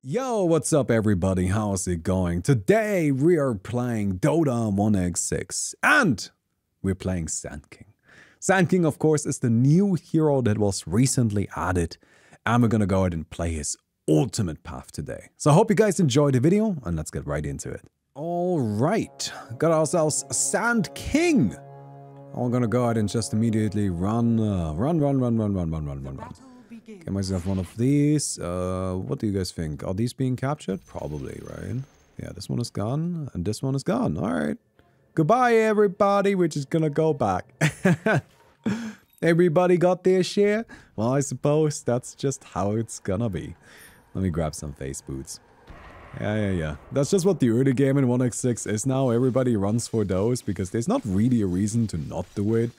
Yo, what's up everybody? How's it going? Today we are playing Dota 1x6 and we're playing Sand King. Sand King, of course, is the new hero that was recently added and we're gonna go ahead and play his ultimate path today. So I hope you guys enjoyed the video and let's get right into it. All right, got ourselves Sand King. I'm gonna go ahead and just immediately run, uh, run, run, run, run, run, run, run, run, run. Get myself one of these. Uh, what do you guys think? Are these being captured? Probably, right? Yeah, this one is gone, and this one is gone. All right. Goodbye, everybody. We're just gonna go back. everybody got their share? Well, I suppose that's just how it's gonna be. Let me grab some phase boots. Yeah, yeah, yeah. That's just what the early game in 1x6 is now. Everybody runs for those because there's not really a reason to not do it.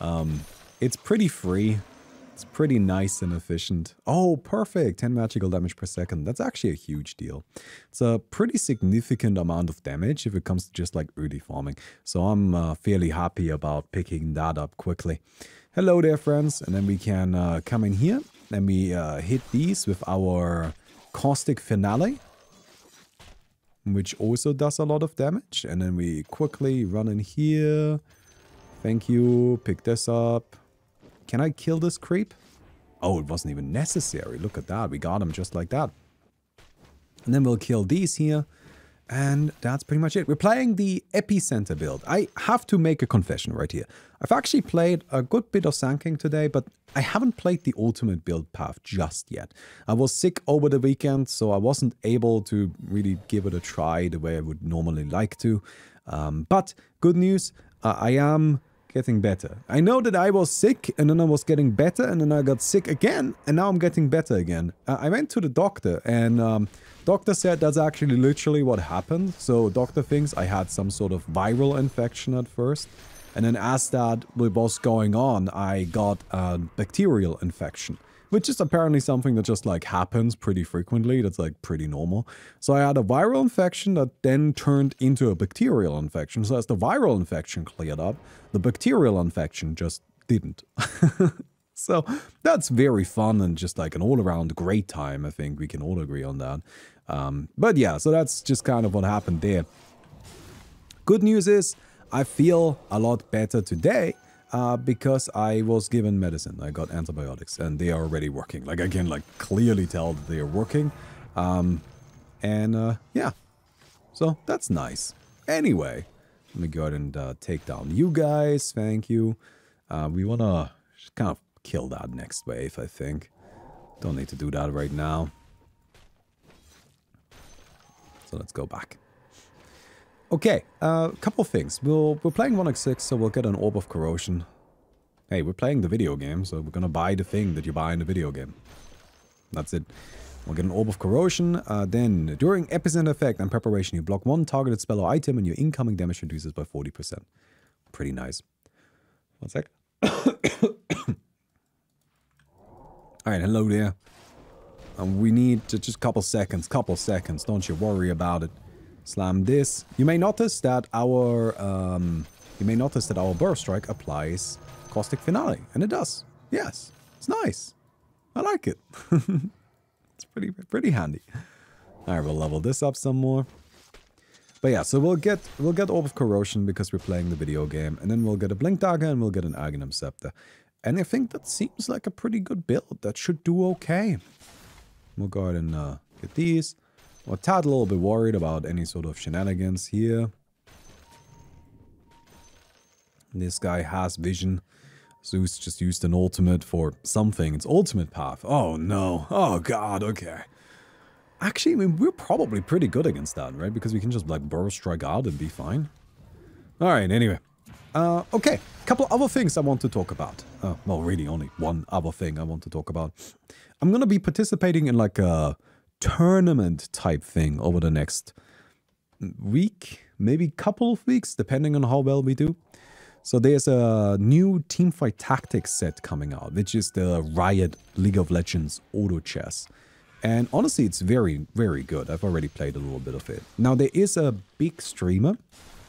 Um, it's pretty free. It's pretty nice and efficient. Oh, perfect. 10 magical damage per second. That's actually a huge deal. It's a pretty significant amount of damage if it comes to just like early farming. So I'm uh, fairly happy about picking that up quickly. Hello there, friends. And then we can uh, come in here and we uh, hit these with our Caustic Finale which also does a lot of damage. And then we quickly run in here. Thank you. Pick this up. Can I kill this creep? Oh, it wasn't even necessary. Look at that. We got him just like that. And then we'll kill these here. And that's pretty much it. We're playing the Epicenter build. I have to make a confession right here. I've actually played a good bit of Sand King today, but I haven't played the ultimate build path just yet. I was sick over the weekend, so I wasn't able to really give it a try the way I would normally like to. Um, but good news, uh, I am getting better. I know that I was sick and then I was getting better and then I got sick again and now I'm getting better again. Uh, I went to the doctor and um, doctor said that's actually literally what happened. So doctor thinks I had some sort of viral infection at first. And then as that was going on, I got a bacterial infection which is apparently something that just like happens pretty frequently. That's like pretty normal. So I had a viral infection that then turned into a bacterial infection. So as the viral infection cleared up, the bacterial infection just didn't. so that's very fun and just like an all around great time. I think we can all agree on that. Um, but yeah, so that's just kind of what happened there. Good news is I feel a lot better today uh, because I was given medicine. I got antibiotics and they are already working. Like I can like clearly tell that they are working. Um, and uh, yeah, so that's nice. Anyway, let me go ahead and uh, take down you guys. Thank you. Uh, we want to kind of kill that next wave, I think. Don't need to do that right now. So let's go back. Okay, a uh, couple things. We'll, we're playing 1x6, so we'll get an Orb of Corrosion. Hey, we're playing the video game, so we're gonna buy the thing that you buy in the video game. That's it. We'll get an Orb of Corrosion. Uh, then, during Epicenter effect and preparation, you block one targeted spell or item and your incoming damage reduces by 40%. Pretty nice. One sec. Alright, hello there. Um, we need just a couple seconds, couple seconds. Don't you worry about it. Slam this. You may notice that our um, you may notice that our burrow strike applies caustic finale, and it does. Yes, it's nice. I like it. it's pretty pretty handy. All right, we'll level this up some more. But yeah, so we'll get we'll get Orb of Corrosion because we're playing the video game, and then we'll get a Blink Dagger and we'll get an Aghanim Scepter. And I think that seems like a pretty good build. That should do okay. We'll go ahead and uh, get these. We're tad a little bit worried about any sort of shenanigans here. This guy has vision. Zeus just used an ultimate for something. It's ultimate path. Oh no. Oh god, okay. Actually, I mean, we're probably pretty good against that, right? Because we can just like burrow strike out and be fine. Alright, anyway. Uh, okay, couple other things I want to talk about. Uh, well, really only one other thing I want to talk about. I'm gonna be participating in like a tournament type thing over the next week, maybe couple of weeks, depending on how well we do. So there's a new Teamfight Tactics set coming out, which is the Riot League of Legends Auto Chess. And honestly, it's very, very good. I've already played a little bit of it. Now, there is a big streamer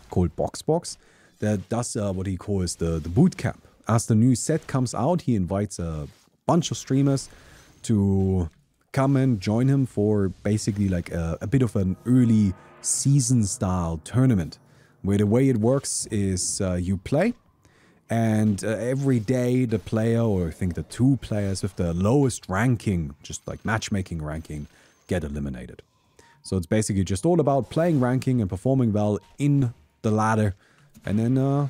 called Boxbox that does uh, what he calls the, the boot camp. As the new set comes out, he invites a bunch of streamers to come and join him for basically like a, a bit of an early season style tournament where the way it works is uh, you play and uh, every day the player or I think the two players with the lowest ranking, just like matchmaking ranking, get eliminated. So it's basically just all about playing ranking and performing well in the ladder and then uh,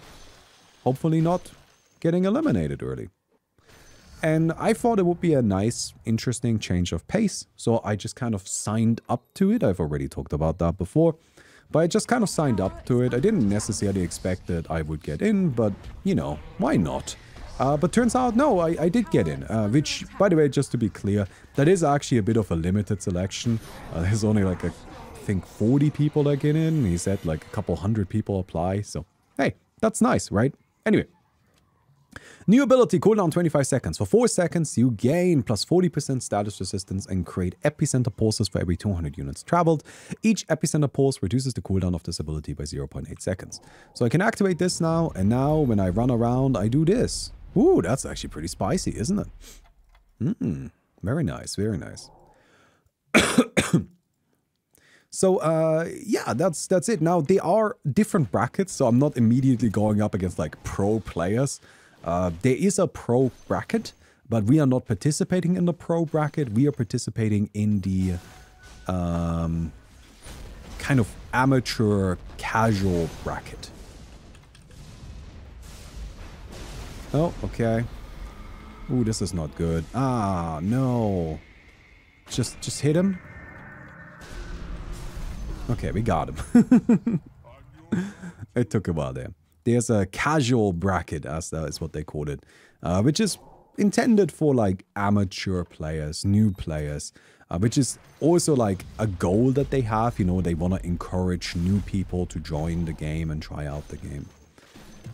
hopefully not getting eliminated early. And I thought it would be a nice, interesting change of pace. So I just kind of signed up to it. I've already talked about that before. But I just kind of signed up to it. I didn't necessarily expect that I would get in, but, you know, why not? Uh, but turns out, no, I, I did get in. Uh, which, by the way, just to be clear, that is actually a bit of a limited selection. Uh, there's only like, I think, 40 people that get in. He said like a couple hundred people apply. So, hey, that's nice, right? Anyway, New ability, cooldown 25 seconds. For 4 seconds, you gain plus 40% status resistance and create epicenter pulses for every 200 units traveled. Each epicenter pulse reduces the cooldown of this ability by 0.8 seconds. So I can activate this now, and now when I run around, I do this. Ooh, that's actually pretty spicy, isn't it? Hmm, very nice, very nice. So uh, yeah, that's that's it. Now they are different brackets, so I'm not immediately going up against like pro players. Uh, there is a pro bracket, but we are not participating in the pro bracket. We are participating in the um, kind of amateur casual bracket. Oh, okay. Ooh, this is not good. Ah, no. Just, just hit him. Okay, we got him. it took a while there there's a casual bracket, as that is what they called it, uh, which is intended for like amateur players, new players, uh, which is also like a goal that they have. You know, they want to encourage new people to join the game and try out the game.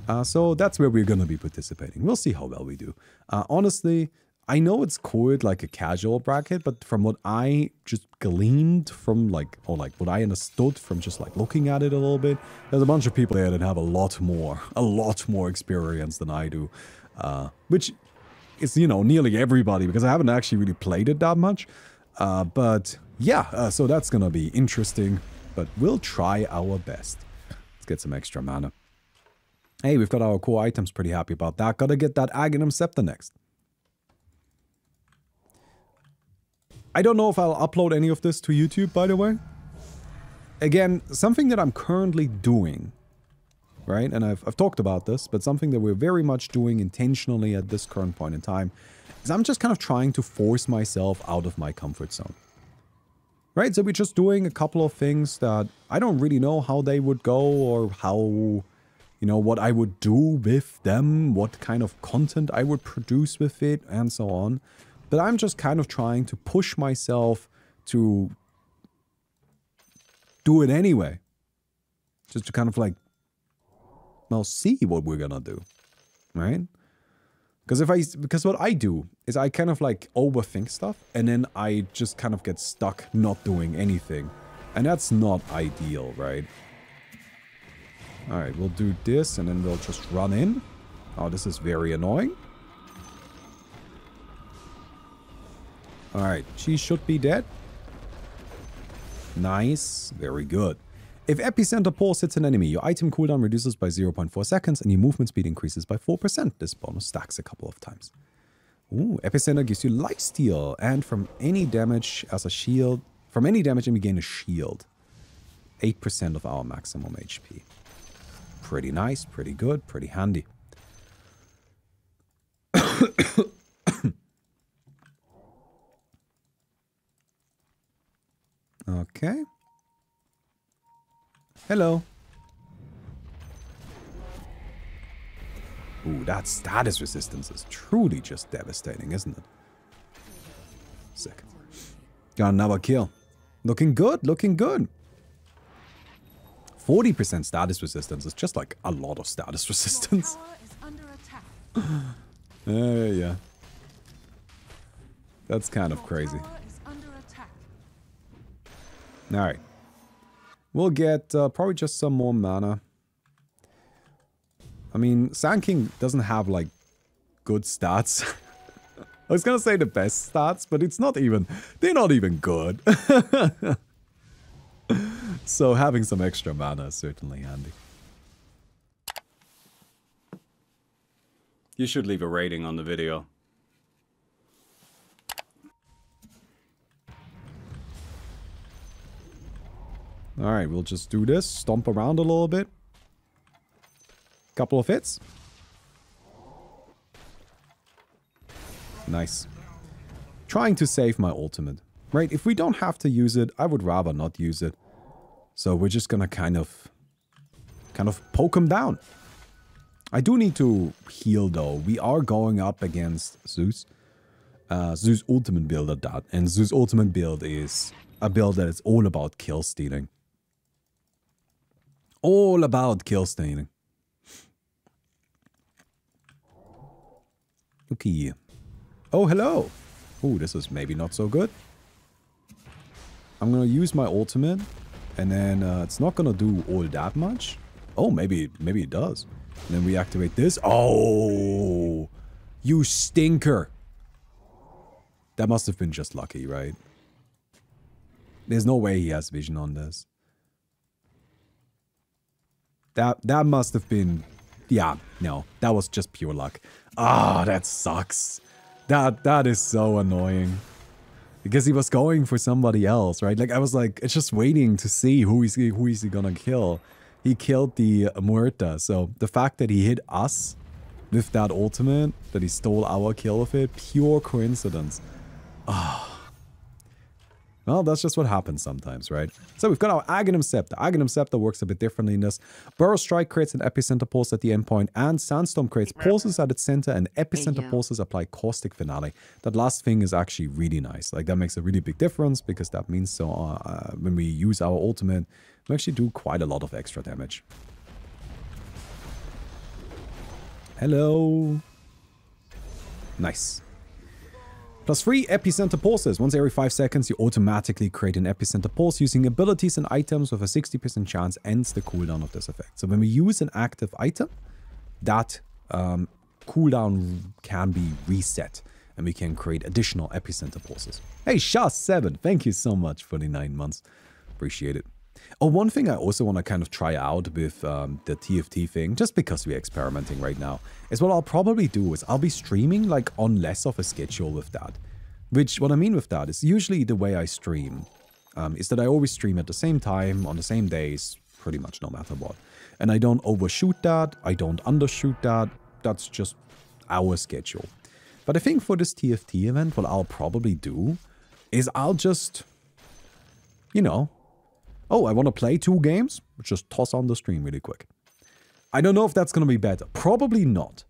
Uh, so that's where we're going to be participating. We'll see how well we do. Uh, honestly, I know it's called like a casual bracket, but from what I just gleaned from like, or like what I understood from just like looking at it a little bit, there's a bunch of people there that have a lot more, a lot more experience than I do. Uh, which is, you know, nearly everybody because I haven't actually really played it that much. Uh, but yeah, uh, so that's gonna be interesting, but we'll try our best. Let's get some extra mana. Hey, we've got our core items, pretty happy about that. Gotta get that Aghanim Scepter next. I don't know if I'll upload any of this to YouTube, by the way. Again, something that I'm currently doing, right? And I've, I've talked about this, but something that we're very much doing intentionally at this current point in time is I'm just kind of trying to force myself out of my comfort zone. Right? So we're just doing a couple of things that I don't really know how they would go or how, you know, what I would do with them, what kind of content I would produce with it, and so on. But I'm just kind of trying to push myself to do it anyway. Just to kind of like, well, see what we're gonna do, right? Because if I, because what I do is I kind of like overthink stuff and then I just kind of get stuck not doing anything. And that's not ideal, right? Alright, we'll do this and then we'll just run in. Oh, this is very annoying. Alright, she should be dead. Nice. Very good. If Epicenter Pulse hits an enemy, your item cooldown reduces by 0.4 seconds and your movement speed increases by 4%. This bonus stacks a couple of times. Ooh, Epicenter gives you lifesteal and from any damage as a shield, from any damage and we gain a shield. 8% of our maximum HP. Pretty nice, pretty good, pretty handy. Okay. Hello. Ooh, that status resistance is truly just devastating, isn't it? Sick. Got another kill. Looking good, looking good. 40% status resistance is just like a lot of status resistance. uh, yeah. That's kind of crazy. Alright. We'll get uh, probably just some more mana. I mean, Sand King doesn't have, like, good stats. I was gonna say the best stats, but it's not even, they're not even good. so having some extra mana is certainly handy. You should leave a rating on the video. Alright, we'll just do this. Stomp around a little bit. Couple of hits. Nice. Trying to save my ultimate. Right, if we don't have to use it, I would rather not use it. So we're just gonna kind of... Kind of poke him down. I do need to heal though. We are going up against Zeus. Uh, Zeus ultimate build at that. And Zeus ultimate build is a build that is all about kill stealing. All about kill stealing. Okay. Oh, hello. Oh, this is maybe not so good. I'm gonna use my ultimate, and then uh, it's not gonna do all that much. Oh, maybe maybe it does. And then we activate this. Oh, you stinker. That must have been just lucky, right? There's no way he has vision on this. That that must have been yeah, no. That was just pure luck. Ah, oh, that sucks. That that is so annoying. Because he was going for somebody else, right? Like I was like it's just waiting to see who is he who is he gonna kill. He killed the Muerta, so the fact that he hit us with that ultimate, that he stole our kill with it, pure coincidence. Ah. Oh. Well, that's just what happens sometimes, right? So we've got our Aghanim Scepter. Aghanim Scepter works a bit differently in this. Burrow Strike creates an epicenter pulse at the endpoint, and Sandstorm creates pulses at its center, and epicenter pulses apply Caustic Finale. That last thing is actually really nice. Like, that makes a really big difference, because that means so uh, uh, when we use our ultimate, we actually do quite a lot of extra damage. Hello. Nice. Plus 3 Epicenter Pulses. Once every 5 seconds, you automatically create an Epicenter Pulse using abilities and items with a 60% chance ends the cooldown of this effect. So when we use an active item, that um, cooldown can be reset and we can create additional Epicenter Pulses. Hey, Shah7, thank you so much for the 9 months. Appreciate it. Oh, one thing I also want to kind of try out with um, the TFT thing, just because we're experimenting right now, is what I'll probably do is I'll be streaming like on less of a schedule with that. Which, what I mean with that is usually the way I stream um, is that I always stream at the same time, on the same days, pretty much no matter what. And I don't overshoot that, I don't undershoot that, that's just our schedule. But I think for this TFT event, what I'll probably do is I'll just, you know, Oh, I want to play two games? Just toss on the stream really quick. I don't know if that's going to be better. Probably not.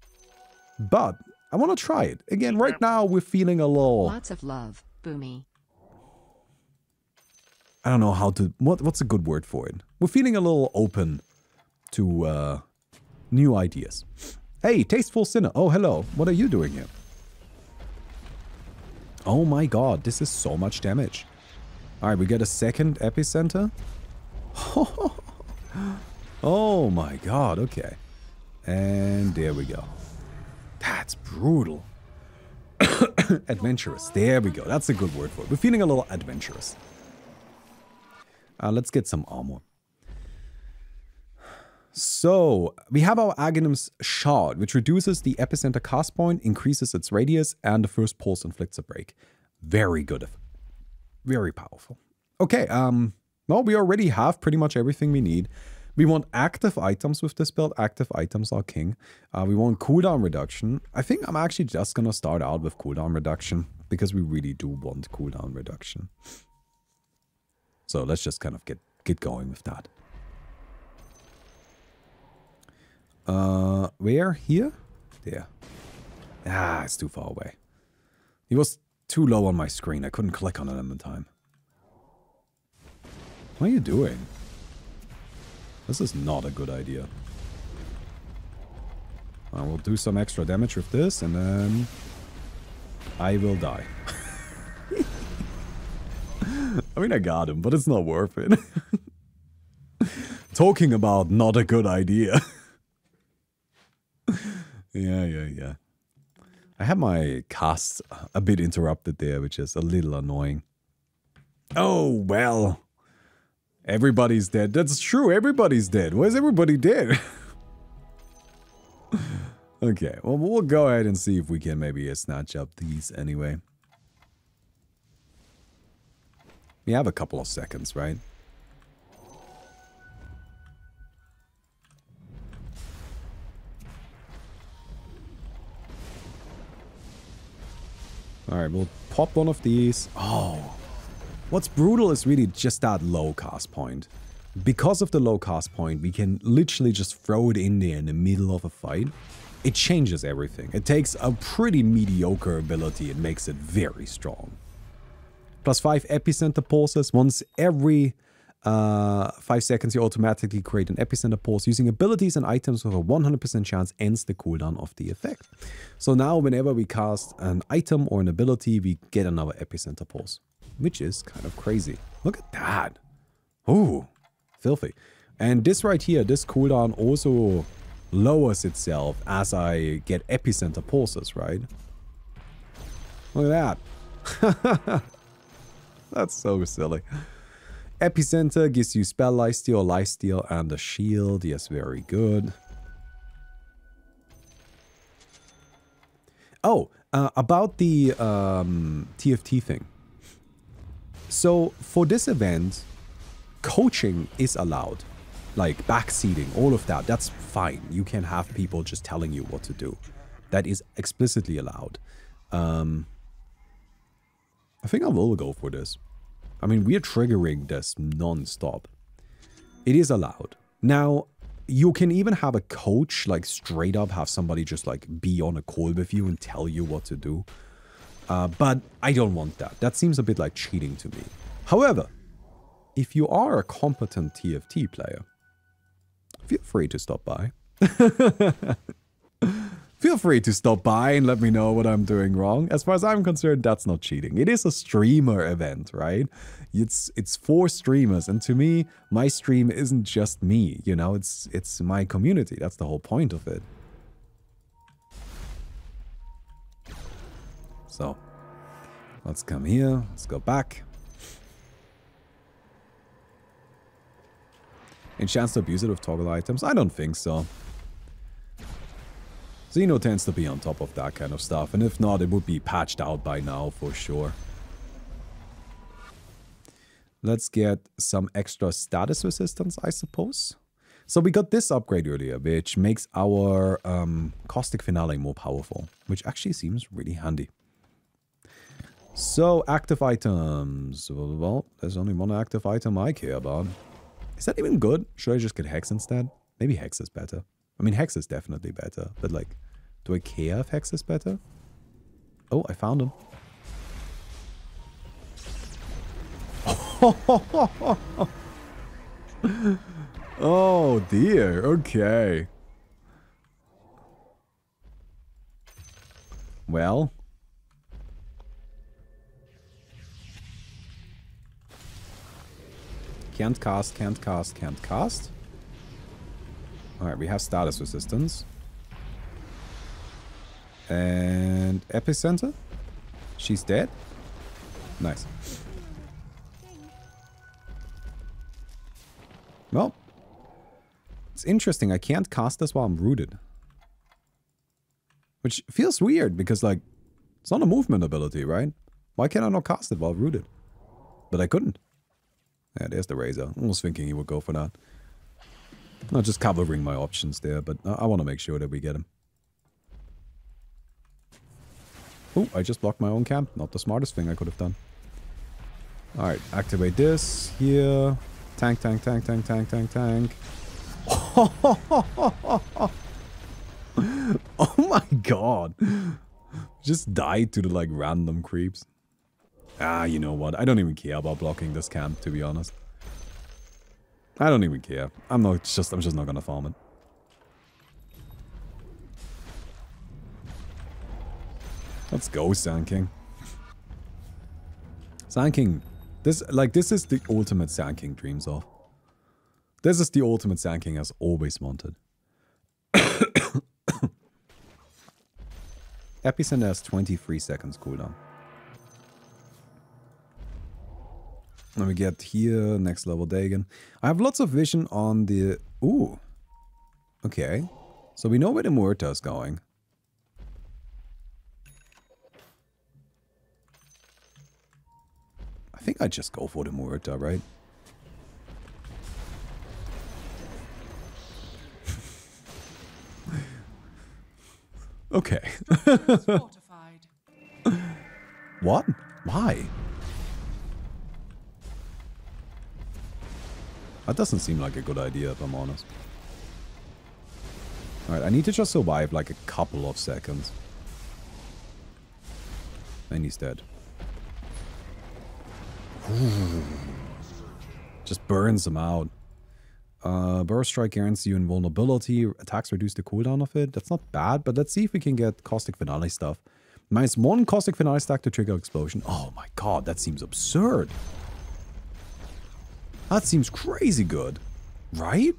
But I want to try it. Again, right now we're feeling a little... Lots of love, Baumi. I don't know how to... What What's a good word for it? We're feeling a little open to uh, new ideas. Hey, Tasteful Sinner. Oh, hello. What are you doing here? Oh my god, this is so much damage. Alright, we get a second epicenter. oh my god, okay. And there we go. That's brutal. adventurous. There we go. That's a good word for it. We're feeling a little adventurous. Uh, let's get some armor. So, we have our Aghanim's Shard, which reduces the epicenter cast point, increases its radius, and the first pulse inflicts a break. Very good very powerful. Okay, um, well, we already have pretty much everything we need. We want active items with this build. Active items are king. Uh, we want cooldown reduction. I think I'm actually just going to start out with cooldown reduction because we really do want cooldown reduction. So let's just kind of get, get going with that. Uh, where? Here? There. Ah, it's too far away. He was too low on my screen. I couldn't click on it in the time. What are you doing? This is not a good idea. I will do some extra damage with this and then I will die. I mean, I got him, but it's not worth it. Talking about not a good idea. yeah, yeah, yeah. I had my cast a bit interrupted there, which is a little annoying. Oh, well. Everybody's dead. That's true. Everybody's dead. Where's everybody dead? okay, well, we'll go ahead and see if we can maybe snatch up these anyway. We have a couple of seconds, right? Alright, we'll pop one of these. Oh. What's brutal is really just that low cast point. Because of the low cast point, we can literally just throw it in there in the middle of a fight. It changes everything. It takes a pretty mediocre ability and makes it very strong. Plus 5 epicenter pulses. Once every uh, 5 seconds you automatically create an epicenter pulse using abilities and items with a 100% chance ends the cooldown of the effect. So now whenever we cast an item or an ability, we get another epicenter pulse, which is kind of crazy. Look at that. Ooh, filthy. And this right here, this cooldown also lowers itself as I get epicenter pulses, right? Look at that. That's so silly. Epicenter gives you spell lifesteal, lifesteal, and a shield. Yes, very good. Oh, uh, about the um, TFT thing. So for this event, coaching is allowed. Like backseating, all of that, that's fine. You can have people just telling you what to do. That is explicitly allowed. Um, I think I will go for this. I mean, we are triggering this non-stop. It is allowed. Now, you can even have a coach, like straight up have somebody just like be on a call with you and tell you what to do. Uh, but I don't want that. That seems a bit like cheating to me. However, if you are a competent TFT player, feel free to stop by. feel free to stop by and let me know what I'm doing wrong. As far as I'm concerned, that's not cheating. It is a streamer event, right? It's it's for streamers, and to me, my stream isn't just me. You know, it's it's my community. That's the whole point of it. So, let's come here. Let's go back. Any chance to abuse it with toggle items? I don't think so. Xeno tends to be on top of that kind of stuff, and if not, it would be patched out by now for sure. Let's get some extra status resistance, I suppose. So we got this upgrade earlier, which makes our um, Caustic Finale more powerful, which actually seems really handy. So, active items. Well, there's only one active item I care about. Is that even good? Should I just get Hex instead? Maybe Hex is better. I mean, Hex is definitely better, but like, do I care if Hex is better? Oh, I found him. oh dear, okay. Well. Can't cast, can't cast, can't cast. Alright, we have status resistance. And Epicenter? She's dead? Nice. Well, it's interesting. I can't cast this while I'm rooted. Which feels weird because, like, it's not a movement ability, right? Why can't I not cast it while rooted? But I couldn't. Yeah, there's the Razor. I was thinking he would go for that. I'm just covering my options there, but I, I want to make sure that we get him. Oh, I just blocked my own camp. Not the smartest thing I could have done. Alright, activate this here. Tank, tank, tank, tank, tank, tank, tank. oh my god. Just died to the like random creeps. Ah, you know what? I don't even care about blocking this camp, to be honest. I don't even care. I'm not just I'm just not gonna farm it. Let's go, Sand King. Sand King. This, like, this is the ultimate Sand King dreams of. This is the ultimate Sand King has always wanted. Epicenter has 23 seconds cooldown. Let me get here, next level Dagon. I have lots of vision on the... Ooh. Okay. So we know where the Muerta is going. Think I just go for the Muerta, right? okay. what? Why? That doesn't seem like a good idea, if I'm honest. Alright, I need to just survive like a couple of seconds. And he's dead. Just burns them out. Uh, Burrow Strike guarantees you invulnerability. Attacks reduce the cooldown of it. That's not bad, but let's see if we can get Caustic Finale stuff. Minus one Caustic Finale stack to trigger explosion. Oh my god, that seems absurd. That seems crazy good. Right?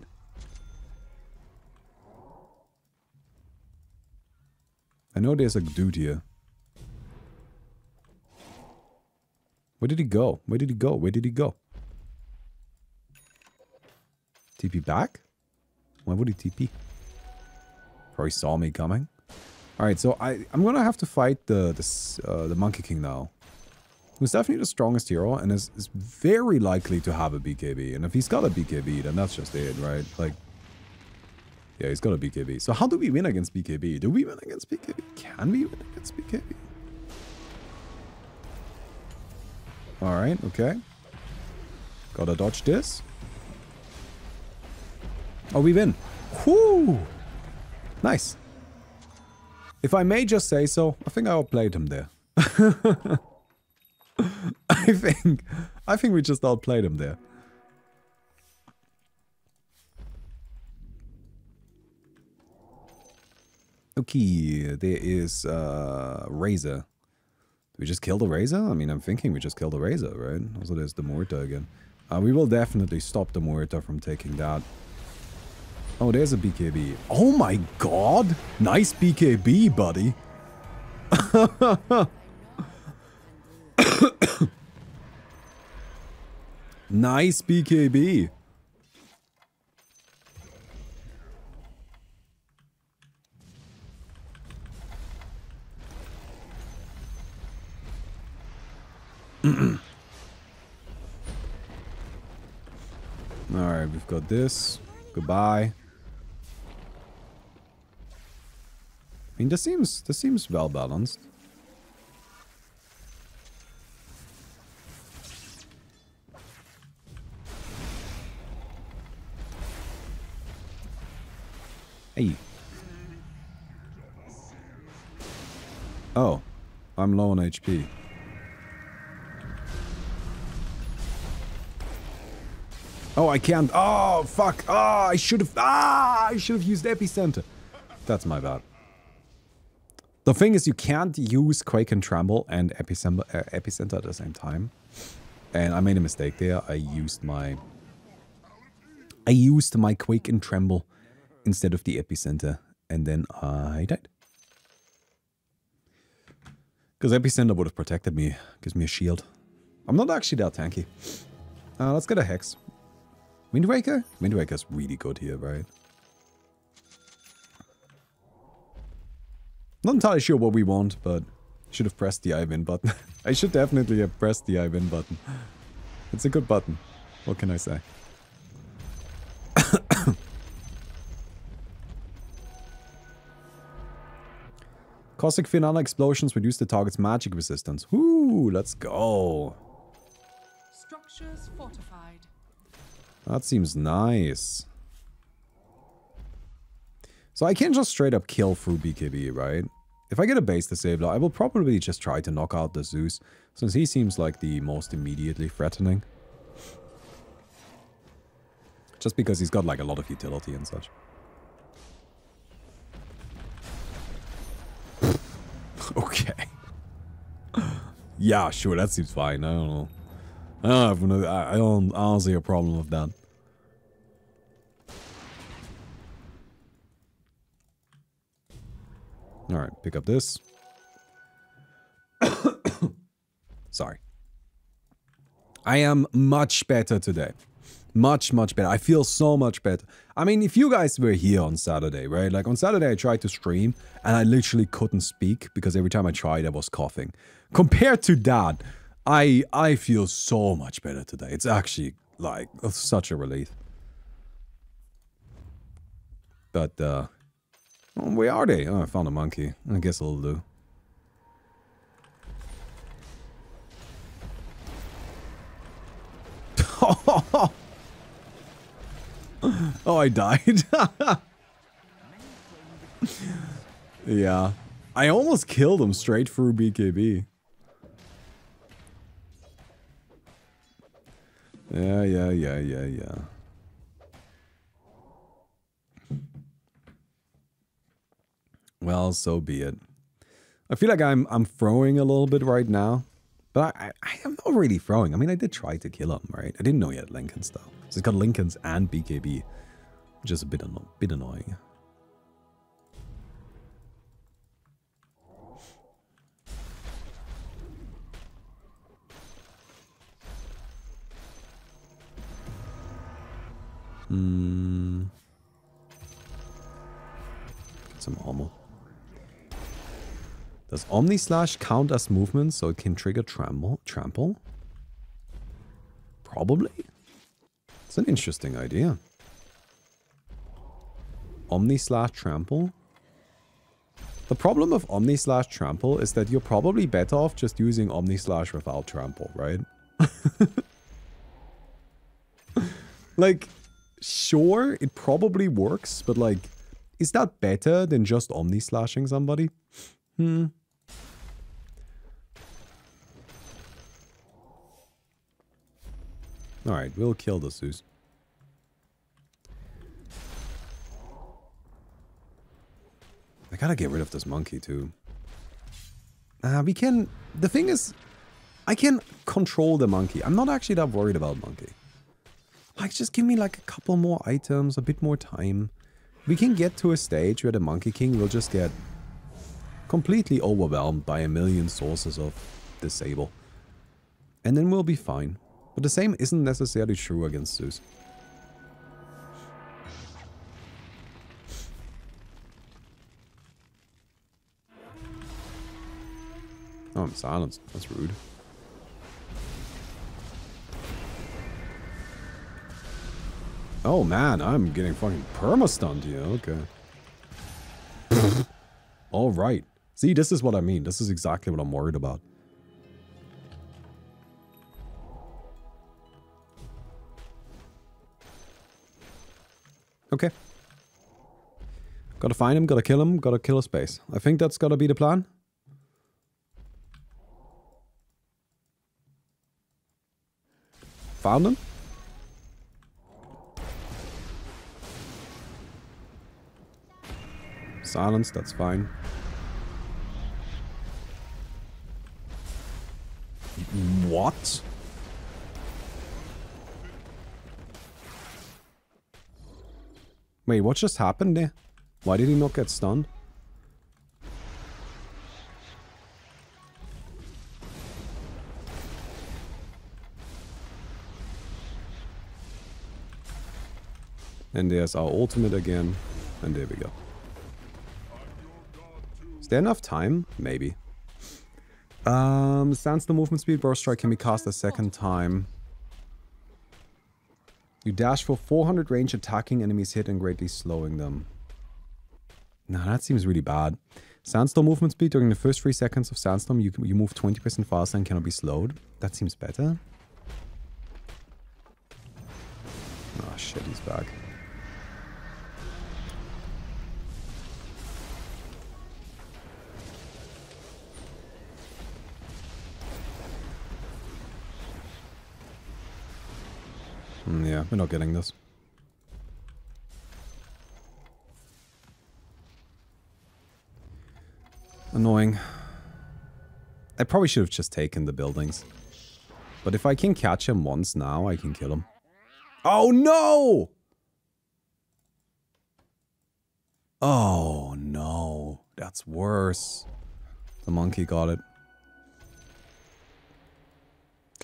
I know there's a dude here. Where did he go? Where did he go? Where did he go? TP back? Why would he TP? Probably saw me coming. Alright, so I, I'm gonna have to fight the, this, uh, the Monkey King now who's definitely the strongest hero and is, is very likely to have a BKB. And if he's got a BKB, then that's just it, right? Like, yeah, he's got a BKB. So how do we win against BKB? Do we win against BKB? Can we win against BKB? Alright, okay. Gotta dodge this. Oh, we win. Whoo! Nice. If I may just say so, I think I outplayed him there. I think I think we just outplayed him there. Okay, there is uh Razor. We just kill the Razor? I mean, I'm thinking we just killed the Razor, right? Also, there's the Muerta again. Uh, we will definitely stop the Muerta from taking that. Oh, there's a BKB. Oh my god! Nice BKB, buddy! nice BKB. Alright, we've got this. Goodbye. I mean, this seems this seems well balanced. Hey. Oh. I'm low on HP. Oh, I can't. Oh, fuck. Oh, I should have. Ah, I should have used Epicenter. That's my bad. The thing is, you can't use Quake and Tremble and Epicenter, uh, Epicenter at the same time. And I made a mistake there. I used my... I used my Quake and Tremble instead of the epicenter, and then I died. Because epicenter would have protected me, gives me a shield. I'm not actually that tanky. Uh, let's get a hex. Wind Waker? Wind Waker's really good here, right? Not entirely sure what we want, but should have pressed the I win button. I should definitely have pressed the I win button. It's a good button. What can I say? Caustic Finale explosions reduce the target's magic resistance. Whoo, let's go. Structures fortified. That seems nice. So I can just straight up kill through BKB, right? If I get a base disabler, I will probably just try to knock out the Zeus, since he seems like the most immediately threatening. Just because he's got like a lot of utility and such. okay. yeah, sure, that seems fine. I don't know. I don't have no, I don't, see a problem with that. Alright, pick up this. Sorry. I am much better today. Much, much better. I feel so much better. I mean, if you guys were here on Saturday, right? Like on Saturday, I tried to stream and I literally couldn't speak because every time I tried, I was coughing. Compared to that, I I feel so much better today. It's actually like such a relief. But, uh, where are they? Oh, I found a monkey. I guess it'll do. oh, I died. yeah. I almost killed him straight through BKB. Yeah, yeah, yeah, yeah, yeah. Well, so be it. I feel like I'm I'm throwing a little bit right now. But I, I, am not really throwing. I mean, I did try to kill him, right? I didn't know he had Linken's though. So he's got Linken's and BKB, which is a bit, bit annoying. Get some armor. Does Omni Slash count as movement so it can trigger trample? trample? Probably. It's an interesting idea. Omni Slash Trample? The problem of Omni Slash Trample is that you're probably better off just using Omni Slash without Trample, right? like, sure, it probably works, but like, is that better than just Omni Slashing somebody? Hmm. Alright, we'll kill the Zeus. I gotta get rid of this monkey too. Uh, we can... The thing is, I can control the monkey. I'm not actually that worried about monkey. Like, just give me like a couple more items, a bit more time. We can get to a stage where the Monkey King will just get completely overwhelmed by a million sources of disable. And then we'll be fine. But the same isn't necessarily true against Zeus. Oh, I'm silenced. That's rude. Oh man, I'm getting fucking perma-stunned here. Okay. Alright. See, this is what I mean. This is exactly what I'm worried about. Okay. Gotta find him, gotta kill him, gotta kill a space. I think that's gotta be the plan. Found him? Silence, that's fine. What? Wait, what just happened there? Why did he not get stunned? And there's our ultimate again. And there we go. Is there enough time? Maybe. Um, Sandstorm movement speed, burrow strike can be cast a second time. You dash for 400 range attacking enemies hit and greatly slowing them. Nah, that seems really bad. Sandstorm movement speed during the first 3 seconds of Sandstorm, you, you move 20% faster and cannot be slowed. That seems better. Oh shit, he's back. Mm, yeah, we're not getting this. Annoying. I probably should have just taken the buildings. But if I can catch him once now, I can kill him. Oh no! Oh no. That's worse. The monkey got it.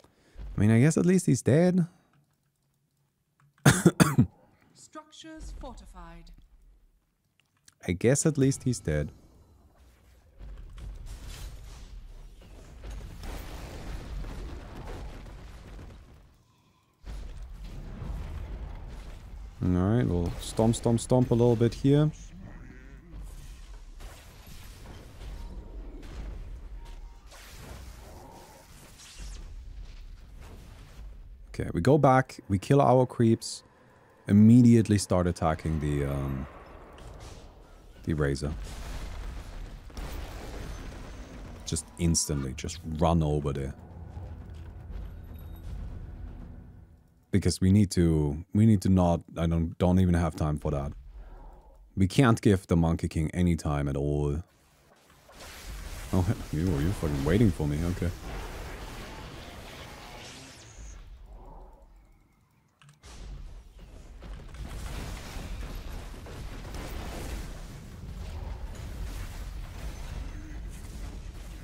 I mean, I guess at least he's dead. Structures fortified. I guess at least he's dead. Alright, we'll stomp, stomp, stomp a little bit here. Okay, we go back, we kill our creeps, immediately start attacking the um, the razor. Just instantly, just run over there. Because we need to, we need to not, I don't, don't even have time for that. We can't give the Monkey King any time at all. Oh, you, you're fucking waiting for me, okay.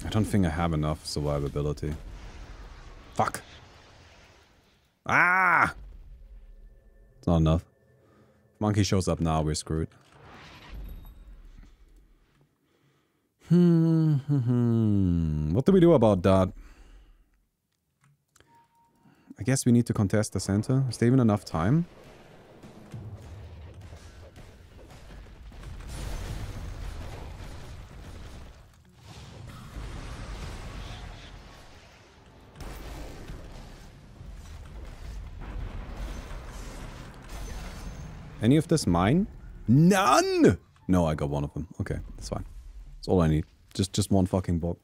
I don't think I have enough survivability. Fuck. Ah! It's not enough. If monkey shows up now, we're screwed. Hmm. What do we do about that? I guess we need to contest the center. Is there even enough time? Any of this mine? None! No, I got one of them. Okay, that's fine. That's all I need. Just just one fucking book.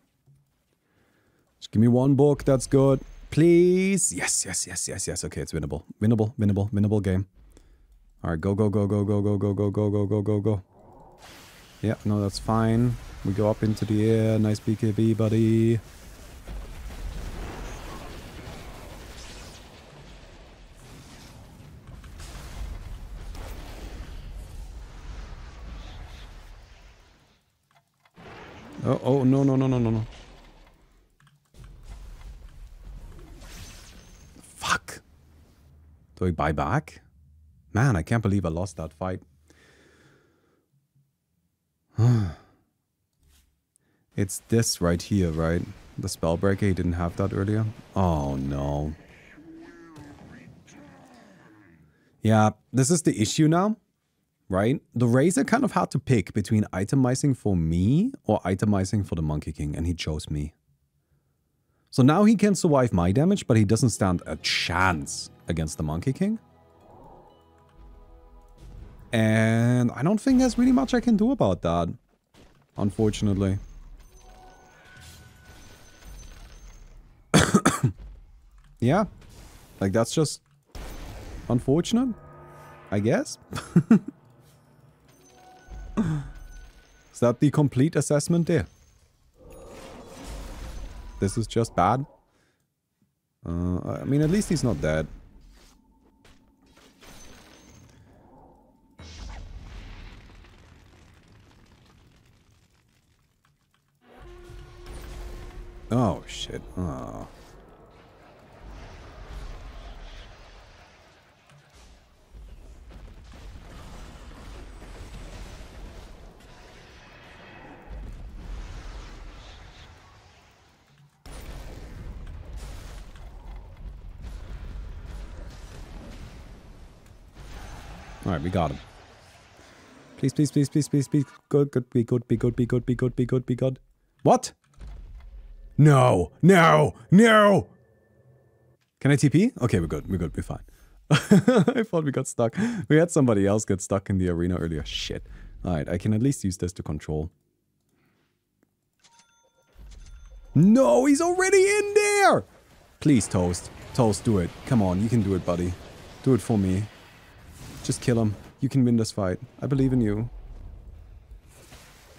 Just give me one book, that's good. Please. Yes, yes, yes, yes, yes. Okay, it's winnable. Winnable, winnable, winnable game. Alright, go, go, go, go, go, go, go, go, go, go, go, go, go. Yeah, no, that's fine. We go up into the air. Nice BKB, buddy. Oh, oh, no, no, no, no, no, no. Fuck. Do I buy back? Man, I can't believe I lost that fight. it's this right here, right? The Spellbreaker, he didn't have that earlier. Oh, no. Yeah, this is the issue now right? The Razor kind of had to pick between itemizing for me or itemizing for the Monkey King, and he chose me. So now he can survive my damage, but he doesn't stand a chance against the Monkey King. And I don't think there's really much I can do about that, unfortunately. yeah, like that's just unfortunate, I guess. Is that the complete assessment there? This is just bad? Uh, I mean, at least he's not dead. Oh, shit. Oh. Alright, we got him. Please, please, please, please, please, please. Good, good, be good, be good, be good, be good, be good, be good. What? No, no, no! Can I TP? Okay, we're good, we're good, we're fine. I thought we got stuck. We had somebody else get stuck in the arena earlier. Shit. Alright, I can at least use this to control. No, he's already in there! Please, Toast. Toast, do it. Come on, you can do it, buddy. Do it for me. Just kill him. You can win this fight. I believe in you.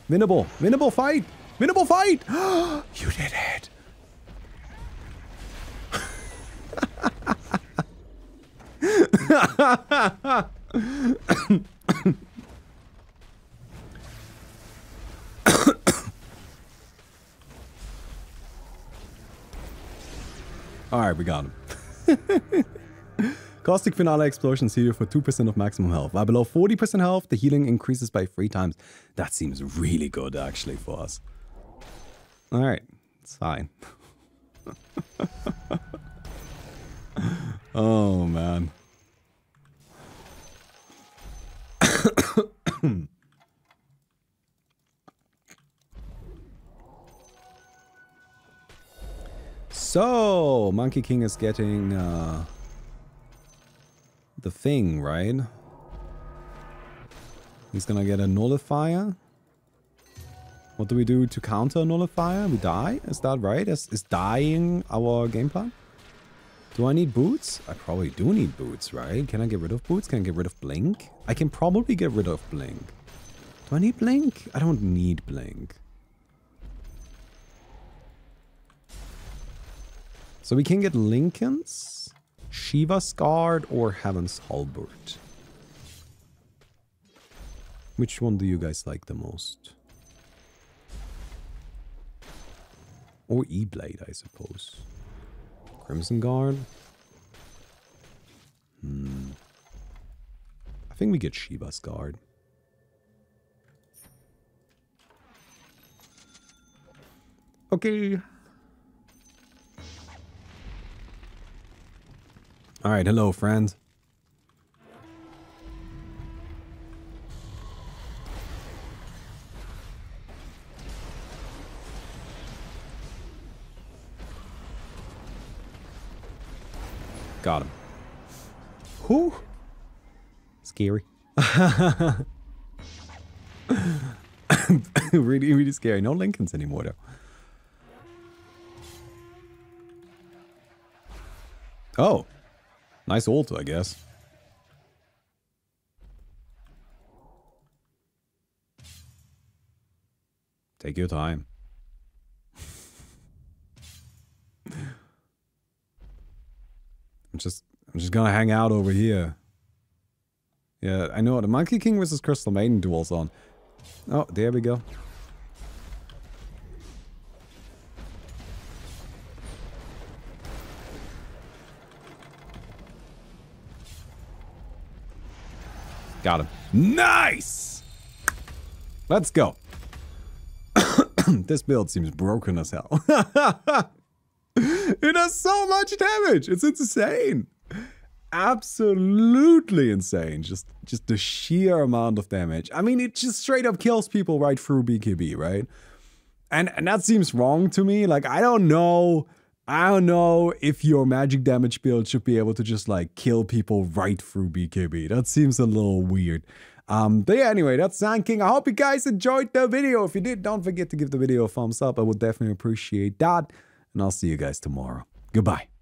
Winnable. Winnable fight. Winnable fight. you did it. All right, we got him. Caustic Finale Explosions heal for 2% of maximum health. While below 40% health, the healing increases by 3 times. That seems really good, actually, for us. Alright, it's fine. oh, man. so, Monkey King is getting uh, the thing, right? He's gonna get a nullifier. What do we do to counter a nullifier? We die? Is that right? Is, is dying our game plan? Do I need boots? I probably do need boots, right? Can I get rid of boots? Can I get rid of blink? I can probably get rid of blink. Do I need blink? I don't need blink. So we can get Linken's, Shiva's Guard, or Heaven's Halberd. Which one do you guys like the most? Or E-Blade, I suppose. Crimson Guard. Hmm. I think we get Shiva's Guard. Okay. Alright, hello friends. Got him. Whew. Scary. really, really scary. No Linken's anymore, though. Oh. Nice ult, I guess. Take your time. I'm just I'm just gonna hang out over here. Yeah, I know the Monkey King versus Crystal Maiden duel's on. Oh, there we go. Got him. Nice! Let's go. this build seems broken as hell. it does so much damage. It's insane. Absolutely insane. Just just the sheer amount of damage. I mean, it just straight up kills people right through BKB, right? And and that seems wrong to me. Like I don't know I don't know if your magic damage build should be able to just like kill people right through BKB. That seems a little weird. Um, but yeah, anyway, that's Sand King. I hope you guys enjoyed the video. If you did, don't forget to give the video a thumbs up. I would definitely appreciate that. And I'll see you guys tomorrow. Goodbye.